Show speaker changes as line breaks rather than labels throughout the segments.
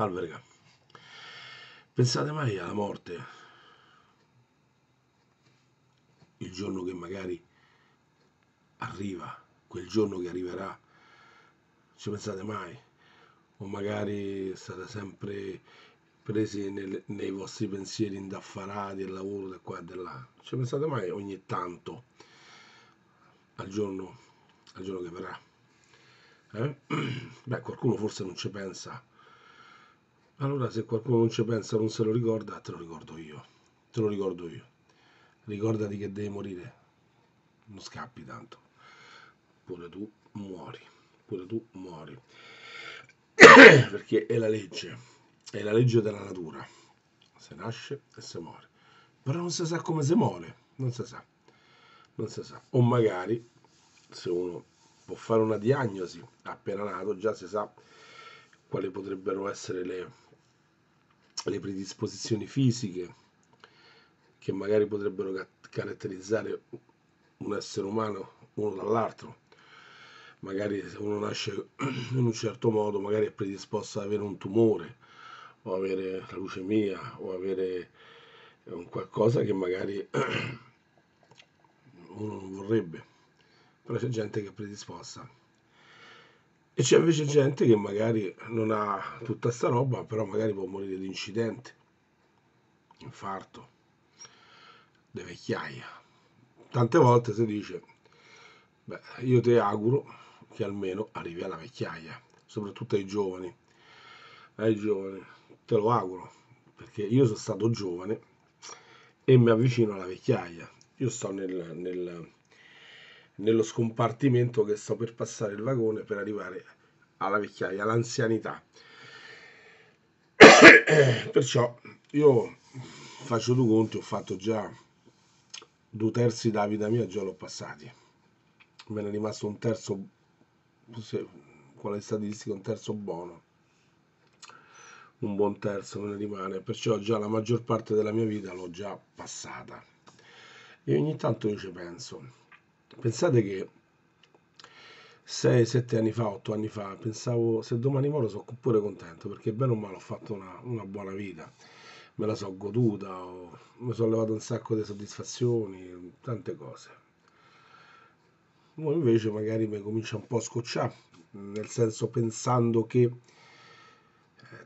Salve raga. Pensate mai alla morte? Il giorno che magari arriva, quel giorno che arriverà. Ci pensate mai? O magari state sempre presi nel, nei vostri pensieri indaffarati, il lavoro da qua e da là. Ci pensate mai ogni tanto al giorno, al giorno che verrà? Eh? Beh, qualcuno forse non ci pensa allora se qualcuno non ci pensa, non se lo ricorda, te lo ricordo io. Te lo ricordo io. Ricordati che devi morire. Non scappi tanto. Pure tu muori. Pure tu muori. Perché è la legge. È la legge della natura. Se nasce e se muore. Però non si sa come si muore. Non si sa. Non si sa. O magari, se uno può fare una diagnosi appena nato, già si sa quali potrebbero essere le le predisposizioni fisiche che magari potrebbero caratterizzare un essere umano uno dall'altro. Magari se uno nasce in un certo modo, magari è predisposto ad avere un tumore, o avere la leucemia, o avere un qualcosa che magari uno non vorrebbe. Però c'è gente che è predisposta. E c'è invece gente che magari non ha tutta sta roba, però magari può morire di incidente, infarto, di vecchiaia. Tante volte si dice, beh, io ti auguro che almeno arrivi alla vecchiaia, soprattutto ai giovani. Ai giovani, te lo auguro, perché io sono stato giovane e mi avvicino alla vecchiaia. Io sto nel, nel nello scompartimento che sto per passare il vagone per arrivare alla vecchiaia, all'anzianità. Perciò io faccio due conti, ho fatto già due terzi della vita mia, già l'ho passati. Me ne è rimasto un terzo, quale statistica, un terzo buono. Un buon terzo me ne rimane, perciò già la maggior parte della mia vita l'ho già passata. E ogni tanto io ci penso Pensate che 6-7 anni fa, 8 anni fa, pensavo se domani muoro sono pure contento perché bene o male ho fatto una, una buona vita, me la sono goduta, ho, mi sono levato un sacco di soddisfazioni, tante cose. Poi invece magari mi comincia un po' a scocciare, nel senso pensando che eh,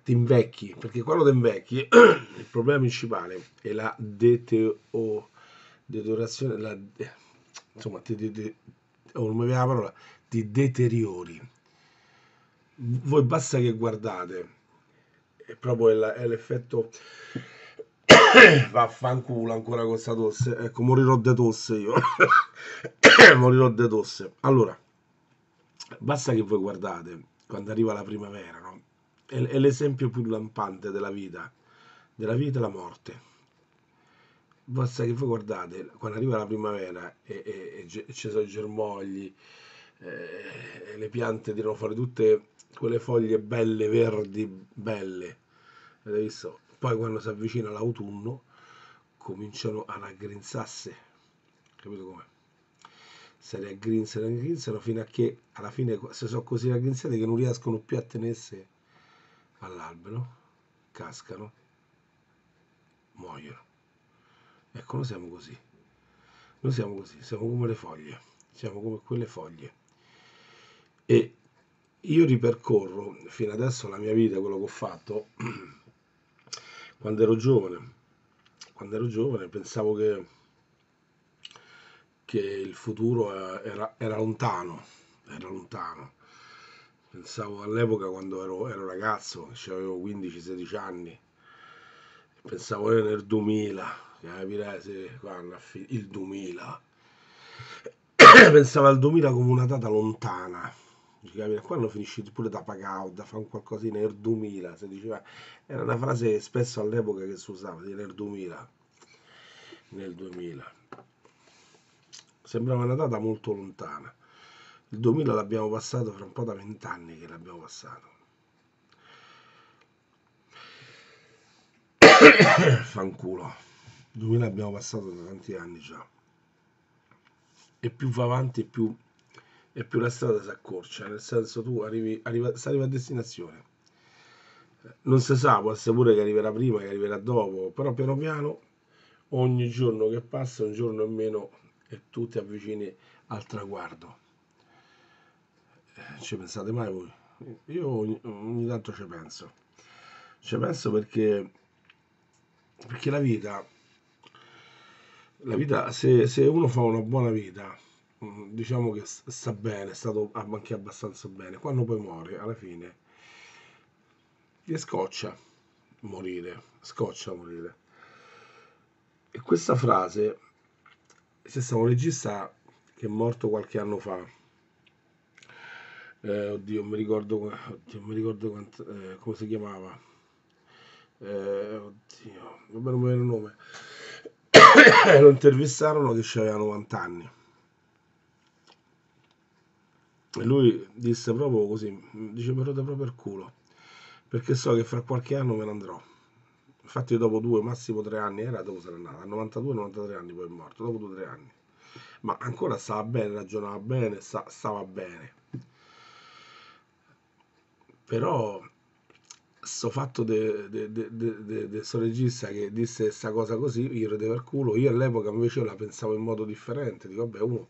ti invecchi, perché quando ti invecchi il problema principale è la deteriorazione, la, insomma, ti, ti, ti, la parola, ti deteriori. Voi basta che guardate, è proprio è l'effetto vaffanculo ancora con questa tosse, ecco, morirò di tosse io, morirò di tosse. Allora, basta che voi guardate, quando arriva la primavera, no? È, è l'esempio più lampante della vita, della vita e la morte basta che voi guardate quando arriva la primavera e, e, e ci sono i germogli eh, le piante tirano fuori tutte quelle foglie belle verdi belle avete visto? poi quando si avvicina l'autunno cominciano a raggrinzarsi capito come? se raggrinzano raggrinzano fino a che alla fine si sono così raggrinzate che non riescono più a tenersi all'albero cascano muoiono Ecco, noi siamo così. Noi siamo così, siamo come le foglie, siamo come quelle foglie. E io ripercorro fino adesso la mia vita, quello che ho fatto, quando ero giovane. Quando ero giovane pensavo che, che il futuro era, era lontano, era lontano. Pensavo all'epoca quando ero, ero ragazzo, avevo 15-16 anni, pensavo nel 2000, capirai se quando il 2000 pensava al 2000 come una data lontana. Quando finisci pure da pagare da fare qualcosina nel 2000 si diceva era una frase spesso all'epoca che si usava nel 2000 nel 2000 sembrava una data molto lontana. Il 2000 l'abbiamo passato fra un po' da vent'anni che l'abbiamo passato. Fanculo 2000 abbiamo passato da tanti anni già e più va avanti più, e più la strada si accorcia nel senso tu arrivi, arriva, si arriva a destinazione non si sa, può essere pure che arriverà prima, che arriverà dopo, però piano piano ogni giorno che passa, un giorno in meno e tu ti avvicini al traguardo. Eh, ci pensate mai voi? Io ogni, ogni tanto ci penso. Ci penso perché, perché la vita, la vita se, se uno fa una buona vita, mm, diciamo che sta bene, è stato anche abbastanza bene, quando poi muore, alla fine, gli scoccia morire, scoccia morire. E questa frase, c'è stato un regista che è morto qualche anno fa, eh, oddio, mi ricordo, oddio, mi ricordo quanto, eh, come si chiamava, eh, oddio, non mi viene il nome, lo intervistarono che aveva 90 anni. E lui disse proprio così, dice mi rode proprio il culo, perché so che fra qualche anno me ne andrò. Infatti dopo due, massimo tre anni, era dopo sarà nato, a 92-93 anni poi è morto, dopo due tre anni. Ma ancora stava bene, ragionava bene, stava bene. Però sto fatto del suo regista che disse questa cosa così, io rodevo il culo, io all'epoca invece la pensavo in modo differente, dico vabbè uno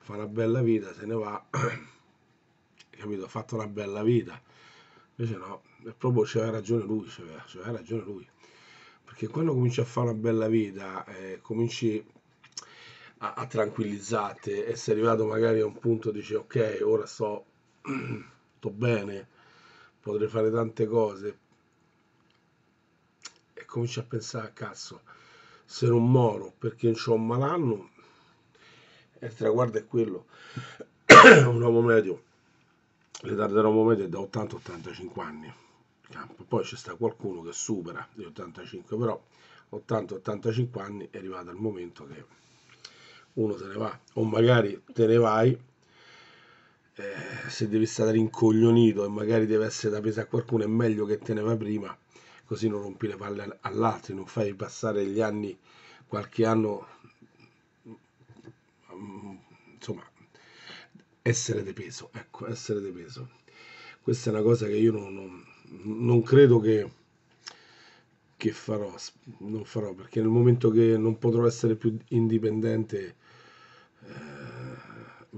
fa una bella vita, se ne va, capito, ha fatto una bella vita, invece no, proprio c'aveva ragione lui, c'aveva ragione lui, perché quando cominci a fare una bella vita, eh, cominci a, a tranquillizzarti, essere arrivato magari a un punto, dici ok, ora sto, sto bene, potrei fare tante cose. E cominci a pensare cazzo se non moro perché non ho un malanno il traguardo è quello. Un uomo medio l'età dell'uomo medio è da 80-85 anni. Poi c'è sta qualcuno che supera gli 85 però 80-85 anni è arrivato il momento che uno se ne va o magari te ne vai eh, se devi stare rincoglionito e magari deve essere da peso a qualcuno è meglio che te ne vai prima così non rompi le palle all'altro non fai passare gli anni qualche anno mm, insomma essere di peso ecco essere di peso. Questa è una cosa che io non, non, non credo che che farò non farò perché nel momento che non potrò essere più indipendente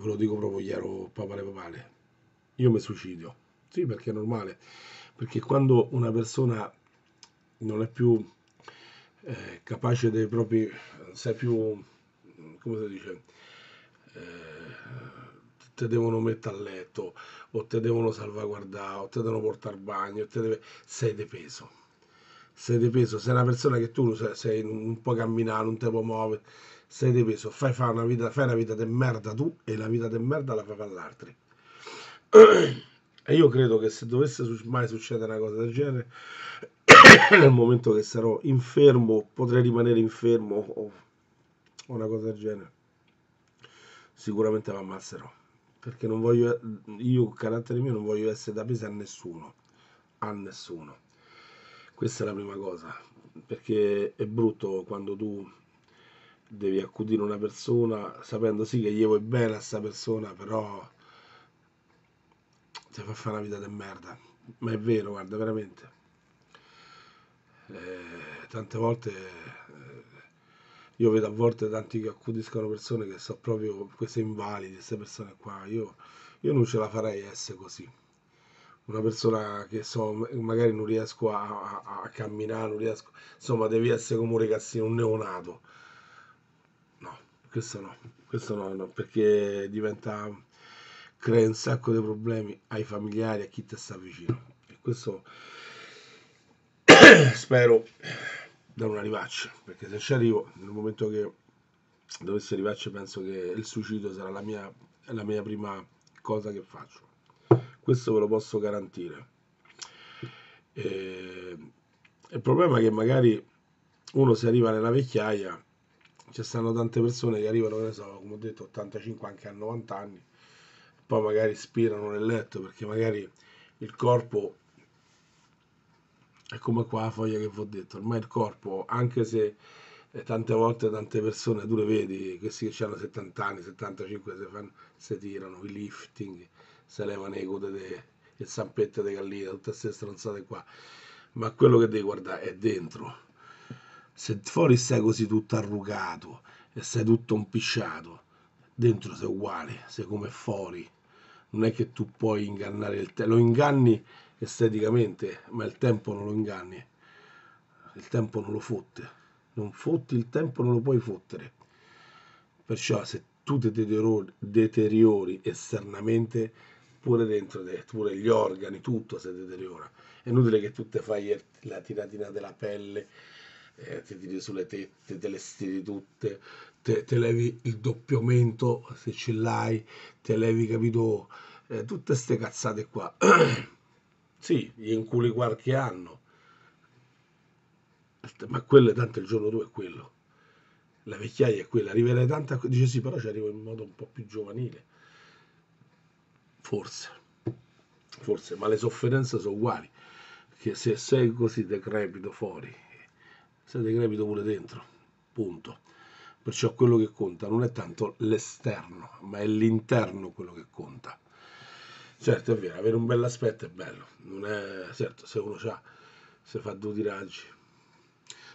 ve lo dico proprio chiaro, papale papale, io mi suicidio. Sì, perché è normale, perché quando una persona non è più eh, capace dei propri, sei più, come si dice, eh, te devono mettere a letto, o te devono salvaguardare, o te devono portare al bagno, te deve, sei di peso. Sei peso, sei una persona che tu sei, sei non puoi camminare, non ti puoi muovere sei di peso, fai, fai una vita, fai una vita di merda tu e la vita di merda la fai per altri. E io credo che se dovesse mai succedere una cosa del genere, nel momento che sarò infermo, potrei rimanere infermo o una cosa del genere, sicuramente mi ammazerò. Perché non voglio, io, carattere mio, non voglio essere da peso a nessuno. A nessuno. Questa è la prima cosa. Perché è brutto quando tu devi accudire una persona sapendo sì che gli vuoi bene a questa persona, però ti fa fare una vita di merda. Ma è vero, guarda, veramente. Eh, tante volte eh, io vedo a volte tanti che accudiscono persone che sono proprio queste invalidi, queste persone qua. Io, io non ce la farei essere così. Una persona che so, magari non riesco a, a, a camminare, non riesco, insomma, devi essere come un ragazzino, un neonato questo no, questo no, no, perché diventa, crea un sacco di problemi ai familiari, a chi ti sta vicino. E questo spero da non arrivarci, perché se ci arrivo, nel momento che dovessi arrivarci, penso che il suicidio sarà la mia, la mia prima cosa che faccio. Questo ve lo posso garantire. E, il problema è che magari uno si arriva nella vecchiaia ci stanno tante persone che arrivano, ne so, come ho detto, 85 anche a 90 anni, poi magari spirano nel letto perché magari il corpo è come qua la foglia che vi ho detto, ormai il corpo, anche se eh, tante volte tante persone, tu le vedi, questi che hanno 70 anni, 75, si, fanno, si tirano i lifting, si levano le code, il zampetto di gallina, tutte queste stronzate qua. ma quello che devi guardare è dentro. Se fuori stai così tutto arrugato e sei tutto impisciato, dentro sei uguale, sei come fuori. Non è che tu puoi ingannare il tempo, lo inganni esteticamente, ma il tempo non lo inganni. Il tempo non lo fotte. Non fotti il tempo, non lo puoi fottere. Perciò se tu ti deteriori, esternamente, pure dentro te, pure gli organi, tutto si deteriora. È inutile che tu ti fai la tiratina della pelle, eh, ti tiri sulle tette, te le stiri tutte, te, te levi il doppiamento se ce l'hai, te levi, capito, eh, tutte queste cazzate qua. sì, gli inculi qualche anno, ma quello è tanto il giorno 2 è quello. La vecchiaia è quella, arriverai tanto, a... dice sì, però ci arrivo in modo un po' più giovanile. Forse, forse, ma le sofferenze sono uguali. Che se sei così decrepito fuori, sei decrepito pure dentro, punto. Perciò quello che conta non è tanto l'esterno, ma è l'interno quello che conta. Certo, è vero, avere un bell'aspetto è bello, non è certo se uno ha, se fa due tiraggi.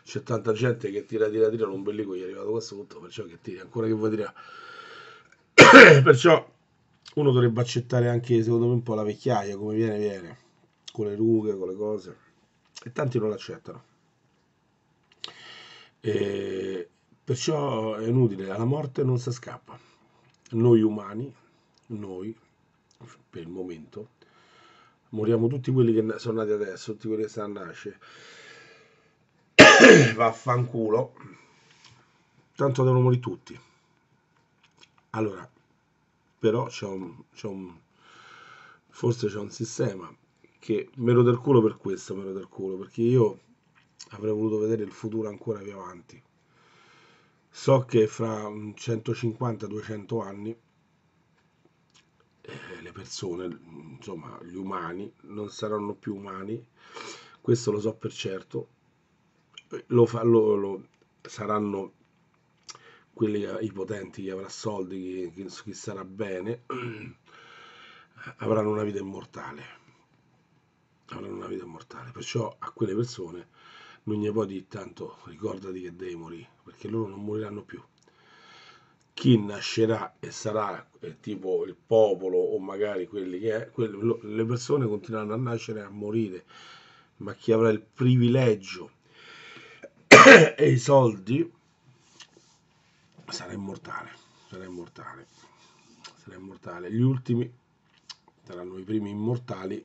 C'è tanta gente che tira, tira, tira, non bellico gli è arrivato qua sotto, perciò che tira, ancora che vuoi tirare. perciò uno dovrebbe accettare anche, secondo me, un po' la vecchiaia, come viene, viene, con le rughe, con le cose, e tanti non l'accettano. E perciò è inutile, alla morte non si scappa. Noi umani, noi, per il momento, moriamo tutti quelli che sono nati adesso, tutti quelli che stanno a nascere. Vaffanculo. Tanto devono morire tutti. Allora, però c'è un, c'è un, forse c'è un sistema che mero del culo per questo, mero del culo, perché io avrei voluto vedere il futuro ancora più avanti. So che fra 150-200 anni eh, le persone, insomma gli umani, non saranno più umani, questo lo so per certo, lo, fa, lo, lo saranno quelli i potenti, chi avrà soldi, chi, chi starà bene, avranno una vita immortale. Avranno una vita immortale. Perciò a quelle persone non gli puoi dire tanto ricordati che devi morire, perché loro non moriranno più. Chi nascerà e sarà eh, tipo il popolo o magari quelli che è, quelle, le persone continueranno a nascere e a morire, ma chi avrà il privilegio e i soldi sarà immortale, sarà immortale, sarà immortale. Gli ultimi saranno i primi immortali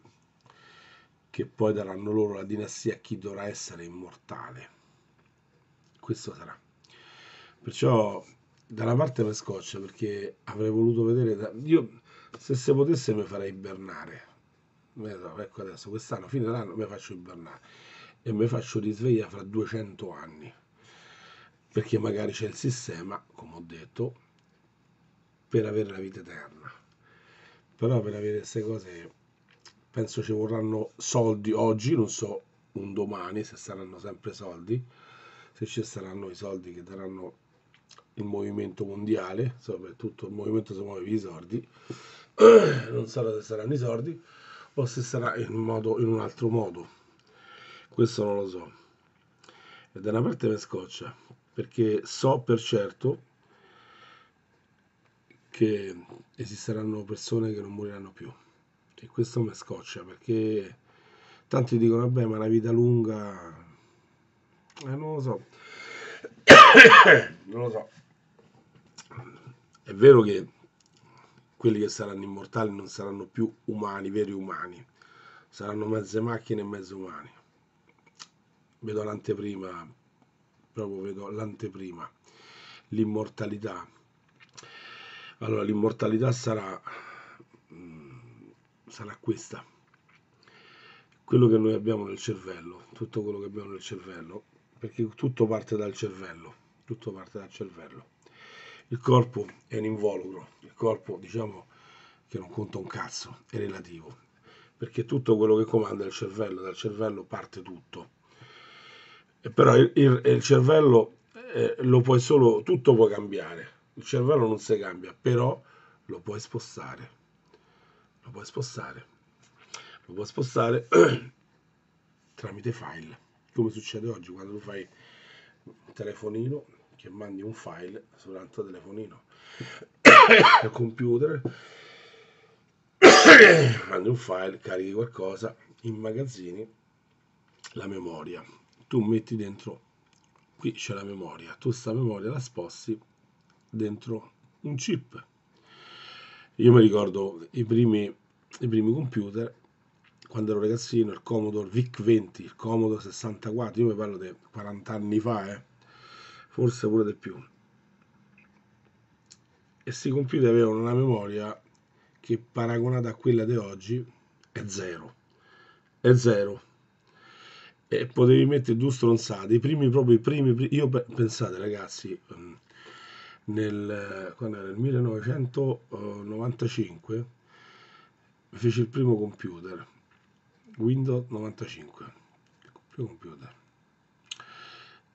che poi daranno loro la dinastia a chi dovrà essere immortale. Questo sarà. Perciò da una parte mi scoccia perché avrei voluto vedere... Io se se potesse mi farei ibernare. Ecco adesso quest'anno, fine dell'anno, mi faccio ibernare e mi faccio risvegliare fra 200 anni perché magari c'è il sistema, come ho detto, per avere la vita eterna. Però per avere queste cose penso ci vorranno soldi oggi, non so un domani se saranno sempre soldi, se ci saranno i soldi che daranno il movimento mondiale, soprattutto il movimento si muove i soldi, non so se saranno i soldi o se sarà in, modo, in un altro modo, questo non lo so. E da una parte mi scoccia, perché so per certo che esisteranno persone che non moriranno più e questo mi scoccia perché tanti dicono vabbè ma la vita lunga eh, non lo so. Non lo so. È vero che quelli che saranno immortali non saranno più umani, veri umani. Saranno mezze macchine e mezze umani. Vedo l'anteprima proprio vedo l'anteprima, l'immortalità. Allora, l'immortalità sarà, mm, sarà questa, quello che noi abbiamo nel cervello, tutto quello che abbiamo nel cervello, perché tutto parte dal cervello, tutto parte dal cervello. Il corpo è un involucro, il corpo diciamo che non conta un cazzo, è relativo, perché tutto quello che comanda il cervello, dal cervello parte tutto. Però il, il, il cervello eh, lo puoi solo, tutto può cambiare, il cervello non si cambia, però lo puoi spostare, lo puoi spostare, lo puoi spostare tramite file, come succede oggi quando tu fai un telefonino che mandi un file sull'altro telefonino al computer mandi un file, carichi qualcosa, immagazzini la memoria. Tu metti dentro, qui c'è la memoria, tu sta memoria la sposti dentro un chip. Io mi ricordo i primi, i primi computer, quando ero ragazzino, il Commodore VIC-20, il Commodore 64, io mi parlo di 40 anni fa, eh, forse pure di più. E questi computer avevano una memoria che paragonata a quella di oggi è zero. È zero. E potevi mettere due stronzate. I primi, proprio i primi, io pensate ragazzi, ehm, nel, nel 1995 feci il primo computer, Windows 95, il primo computer.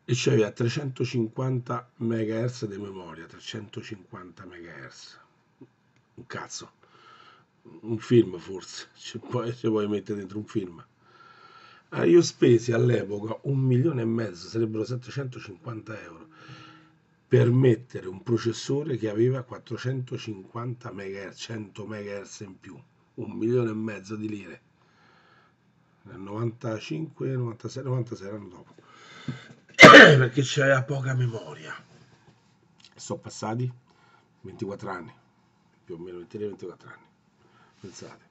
E c'aveva 350 MHz di memoria, 350 MHz, un cazzo. Un film forse, ci puoi, ci puoi mettere dentro un film. Ah, io spesi all'epoca un milione e mezzo, sarebbero 750 euro, per mettere un processore che aveva 450 MHz, 100 MHz in più, un milione e mezzo di lire. Nel 95, 96, 96 anni dopo. Perché c'era poca memoria. Sono passati 24 anni, più o meno 23-24 anni pensate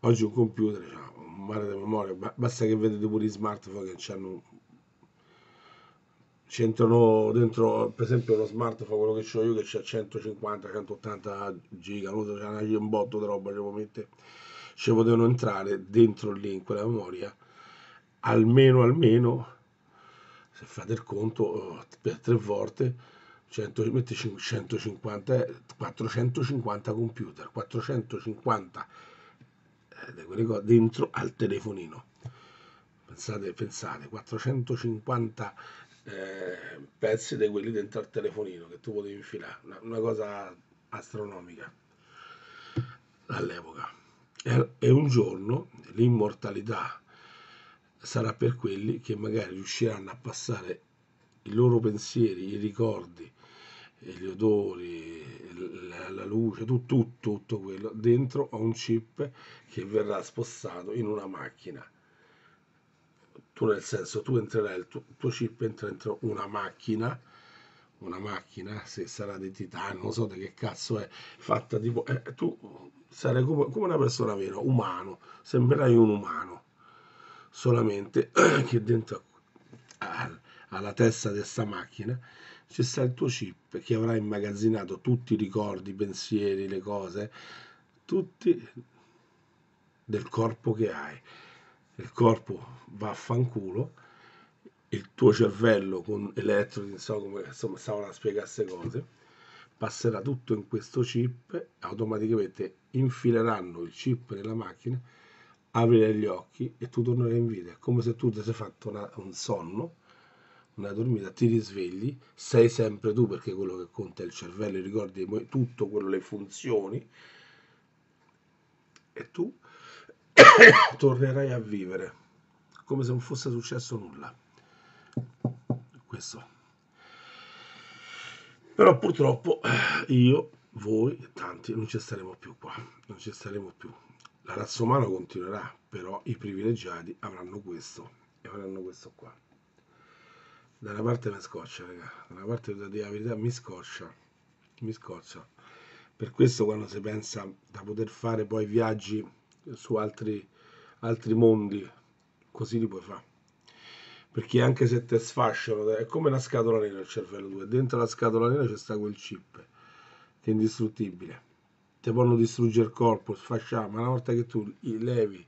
oggi un computer ha un mare di memoria basta che vedete pure i smartphone che hanno c'entrano dentro per esempio lo smartphone quello che ho io che c'ha 150 180 giga non so, c'è un botto di roba ci, mette, potevano entrare dentro lì in quella memoria almeno almeno se fate il conto per tre volte 100, metti 150, 450 computer, 450 eh, dentro al telefonino. Pensate, pensate, 450 eh, pezzi di quelli dentro al telefonino che tu potevi infilare, una, una cosa astronomica all'epoca. E, e un giorno l'immortalità sarà per quelli che magari riusciranno a passare i loro pensieri, i ricordi, gli odori, la, la luce, tutto, tutto, tutto quello dentro a un chip che verrà spostato in una macchina. Tu nel senso, tu entrerai, il tuo, il tuo chip entra dentro una macchina, una macchina, se sarà di titanio, non so di che cazzo è, fatta tipo... Eh, tu sarai come, come una persona vera, umano, sembrerai un umano, solamente che dentro alla testa di questa macchina ci sta il tuo chip che avrà immagazzinato tutti i ricordi, i pensieri, le cose, tutti del corpo che hai. Il corpo va a fanculo, il tuo cervello con elettrodi, insomma, come insomma, stavano a spiegare queste cose, passerà tutto in questo chip, automaticamente infileranno il chip nella macchina, aprirei gli occhi e tu tornerai in vita. È come se tu ti sei fatto una, un sonno una dormita, ti risvegli, sei sempre tu perché quello che conta è il cervello, ricordi tutto quello, le funzioni, e tu tornerai a vivere come se non fosse successo nulla. Questo. Però purtroppo io, voi, tanti, non ci staremo più qua, non ci staremo più. La razza umana continuerà, però i privilegiati avranno questo e avranno questo qua da una parte mi scoccia, raga, da una parte devo dire la verità, mi scoccia, mi scoccia. Per questo quando si pensa da poter fare poi viaggi su altri, altri mondi, così li puoi fare. Perché anche se te sfasciano, è come una scatola nera il cervello tuo, dentro la scatola nera c'è sta quel chip, che è indistruttibile. Ti possono distruggere il corpo, sfasciare, ma una volta che tu li levi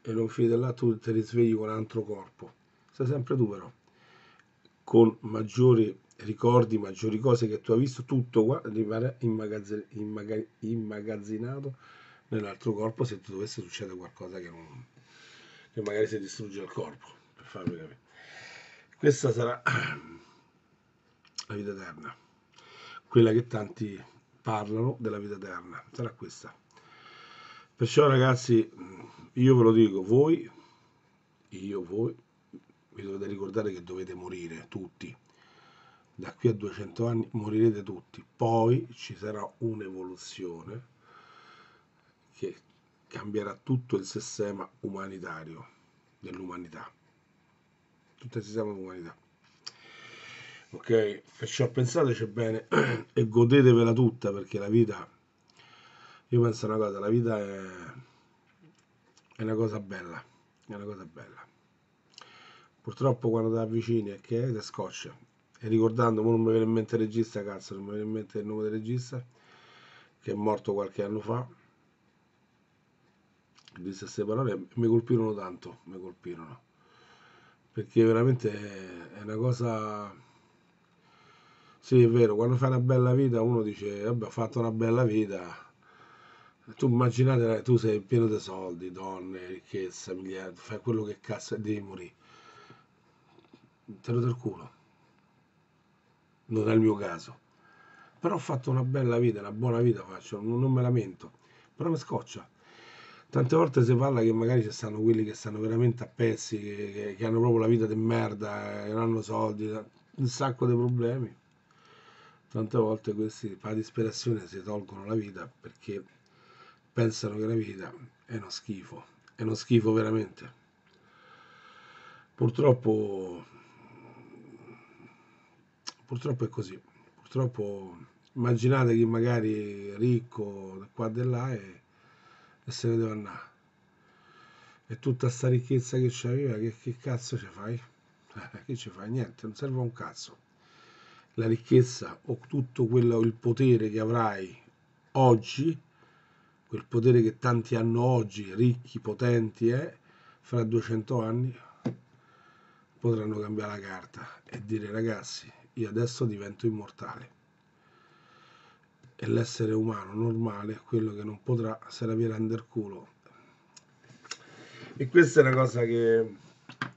e non fidi là, tu ti risvegli con un altro corpo. Sei sempre tu però con maggiori ricordi, maggiori cose che tu hai visto, tutto qua rimane immagazzinato nell'altro corpo se dovesse succedere qualcosa che, non, che magari si distrugge il corpo, per farvi capire. Questa sarà la vita eterna, quella che tanti parlano della vita eterna, sarà questa. Perciò ragazzi, io ve lo dico, voi io, voi, vi dovete ricordare che dovete morire tutti. Da qui a 200 anni morirete tutti. Poi ci sarà un'evoluzione che cambierà tutto il sistema umanitario dell'umanità. Tutto il sistema dell'umanità. Ok, perciò pensateci bene e godetevela tutta perché la vita, io penso una cosa, la vita è, è una cosa bella, è una cosa bella. Purtroppo quando ti avvicini e che ti scoccia. E ricordando, non mi viene in mente il regista, cazzo, non mi viene in mente il nome del regista, che è morto qualche anno fa, disse queste parole mi colpirono tanto, mi colpirono. Perché veramente è una cosa... Sì, è vero, quando fai una bella vita uno dice, vabbè, ho fatto una bella vita. Tu immaginate, tu sei pieno di soldi, donne, ricchezza, miliardi, fai quello che cazzo e devi morire. Te lo del culo. Non è il mio caso. Però ho fatto una bella vita, una buona vita faccio, non me lamento. Però mi scoccia Tante volte si parla che magari ci stanno quelli che stanno veramente a pezzi, che, che, hanno proprio la vita di merda, che non hanno soldi, un sacco di problemi. Tante volte questi, per disperazione, si tolgono la vita perché pensano che la vita è uno schifo, è uno schifo veramente. Purtroppo, purtroppo è così. Purtroppo immaginate che magari ricco da qua e là e e se ne deve andare. E tutta sta ricchezza che c'aveva, che, che cazzo ci fai? Eh, che ci fai? Niente, non serve un cazzo. La ricchezza o tutto quello, il potere che avrai oggi, quel potere che tanti hanno oggi, ricchi, potenti, eh, fra 200 anni potranno cambiare la carta e dire ragazzi, io adesso divento immortale e l'essere umano normale quello che non potrà se la vi render culo. E questa è una cosa che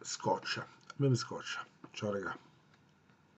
scoccia a me mi scoccia. Ciao raga